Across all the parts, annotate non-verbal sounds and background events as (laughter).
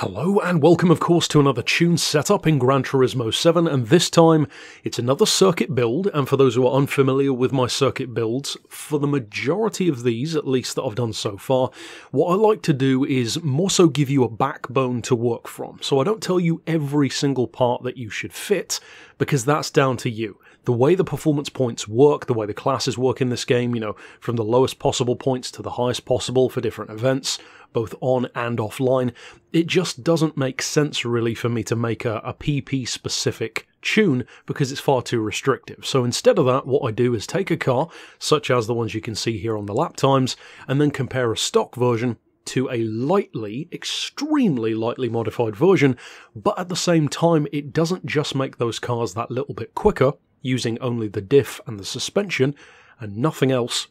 Hello and welcome of course to another tune setup in Gran Turismo 7 and this time it's another circuit build and for those who are unfamiliar with my circuit builds, for the majority of these at least that I've done so far, what I like to do is more so give you a backbone to work from. So I don't tell you every single part that you should fit because that's down to you the way the performance points work, the way the classes work in this game, you know, from the lowest possible points to the highest possible for different events, both on and offline, it just doesn't make sense really for me to make a, a PP specific tune because it's far too restrictive. So instead of that, what I do is take a car, such as the ones you can see here on the lap times, and then compare a stock version to a lightly, extremely lightly modified version, but at the same time, it doesn't just make those cars that little bit quicker, using only the diff and the suspension and nothing else.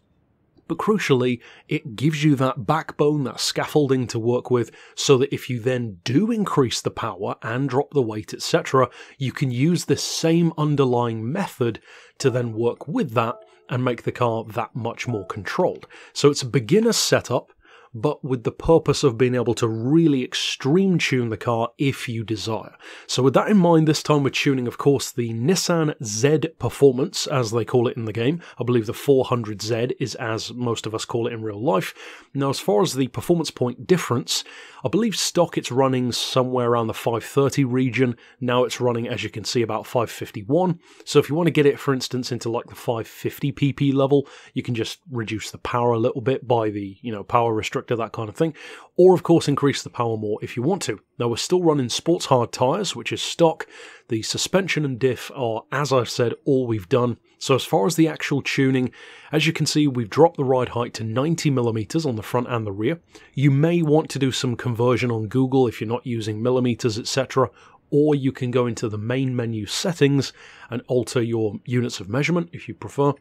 But crucially, it gives you that backbone, that scaffolding to work with, so that if you then do increase the power and drop the weight, etc., you can use this same underlying method to then work with that and make the car that much more controlled. So it's a beginner setup but with the purpose of being able to really extreme tune the car if you desire. So with that in mind, this time we're tuning, of course, the Nissan Z Performance, as they call it in the game. I believe the 400Z is as most of us call it in real life. Now, as far as the performance point difference, I believe stock it's running somewhere around the 530 region. Now it's running, as you can see, about 551. So if you want to get it, for instance, into like the 550 pp level, you can just reduce the power a little bit by the, you know, power restriction that kind of thing. Or, of course, increase the power more if you want to. Now, we're still running sports hard tyres, which is stock. The suspension and diff are, as I've said, all we've done. So, as far as the actual tuning, as you can see, we've dropped the ride height to 90mm on the front and the rear. You may want to do some conversion on Google if you're not using millimeters, etc or you can go into the main menu settings and alter your units of measurement if you prefer.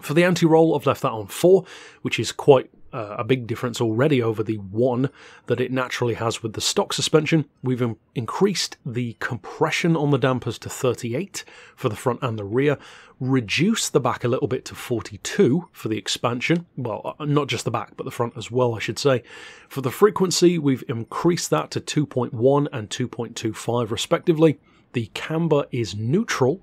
For the anti-roll, I've left that on 4, which is quite uh, a big difference already over the 1 that it naturally has with the stock suspension. We've in- increased the compression on the dampers to 38 for the front and the rear, reduced the back a little bit to 42 for the expansion. Well, uh, not just the back, but the front as well, I should say. For the frequency, we've increased that to 2.1 and 2.25 respectively. The camber is neutral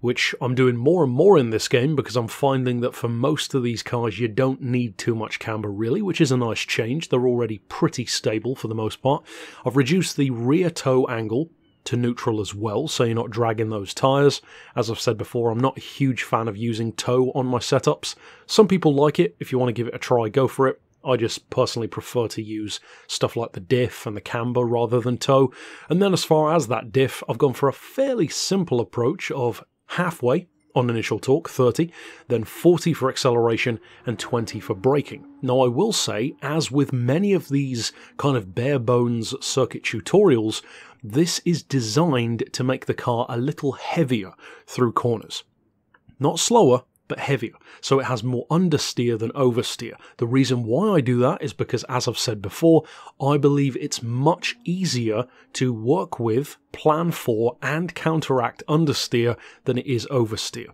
which I'm doing more and more in this game because I'm finding that for most of these cars you don't need too much camber really, which is a nice change. They're already pretty stable for the most part. I've reduced the rear toe angle to neutral as well, so you're not dragging those tyres. As I've said before, I'm not a huge fan of using toe on my setups. Some people like it. If you want to give it a try, go for it. I just personally prefer to use stuff like the diff and the camber rather than toe. And then as far as that diff, I've gone for a fairly simple approach of halfway on initial torque, 30, then 40 for acceleration, and 20 for braking. Now, I will say, as with many of these kind of bare bones circuit tutorials, this is designed to make the car a little heavier through corners. Not slower, but heavier. So it has more understeer than oversteer. The reason why I do that is because, as I've said before, I believe it's much easier to work with, plan for, and counteract understeer than it is oversteer.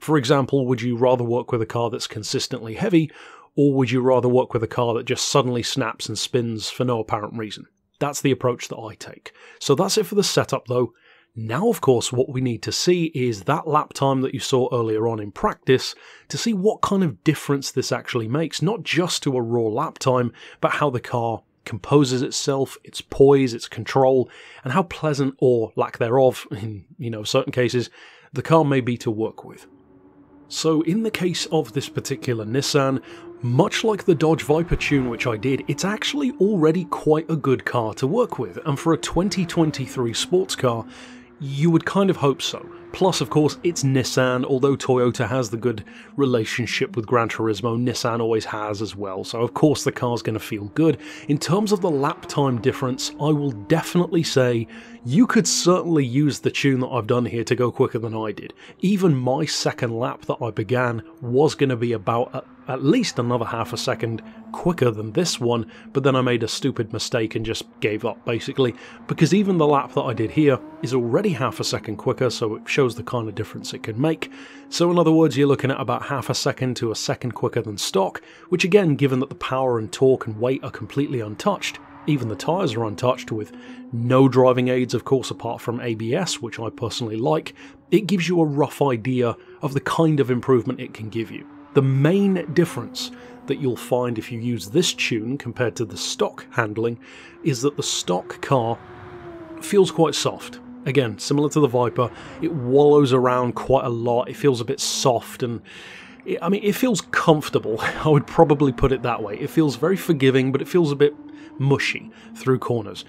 For example, would you rather work with a car that's consistently heavy, or would you rather work with a car that just suddenly snaps and spins for no apparent reason? That's the approach that I take. So that's it for the setup though. Now, of course, what we need to see is that lap time that you saw earlier on in practice to see what kind of difference this actually makes, not just to a raw lap time, but how the car composes itself, its poise, its control, and how pleasant or lack thereof, (laughs) in you know certain cases, the car may be to work with. So in the case of this particular Nissan, much like the Dodge Viper tune which I did, it's actually already quite a good car to work with, and for a 2023 sports car, you would kind of hope so. Plus, of course, it's Nissan, although Toyota has the good relationship with Gran Turismo, Nissan always has as well, so of course the car's going to feel good. In terms of the lap time difference, I will definitely say you could certainly use the tune that I've done here to go quicker than I did. Even my second lap that I began was going to be about at least another half a second quicker than this one, but then I made a stupid mistake and just gave up basically, because even the lap that I did here is already half a second quicker, so it shows the kind of difference it can make. So in other words, you're looking at about half a second to a second quicker than stock, which again, given that the power and torque and weight are completely untouched, Even the tyres are untouched with no driving aids, of course, apart from ABS, which I personally like. It gives you a rough idea of the kind of improvement it can give you. The main difference that you'll find if you use this tune compared to the stock handling is that the stock car feels quite soft. Again, similar to the Viper, it wallows around quite a lot. It feels a bit soft and it, I mean, it feels comfortable. (laughs) I would probably put it that way. It feels very forgiving, but it feels a bit mushy through corners.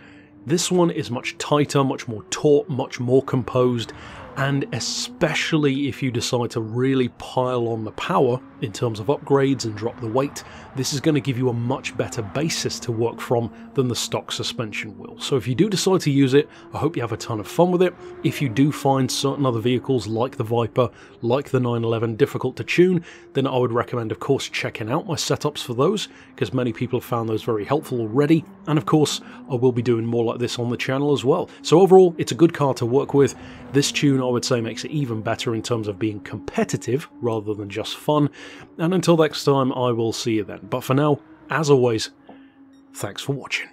This one is much tighter, much more taut, much more composed, and especially if you decide to really pile on the power in terms of upgrades and drop the weight, this is going to give you a much better basis to work from than the stock suspension will. So if you do decide to use it, I hope you have a ton of fun with it. If you do find certain other vehicles like the Viper, like the 911 difficult to tune, then I would recommend of course checking out my setups for those, because many people have found those very helpful already, and of course I will be doing more like this on the channel as well. So overall, it's a good car to work with. This tune I would say makes it even better in terms of being competitive rather than just fun. And until next time, I will see you then. But for now, as always, thanks for watching.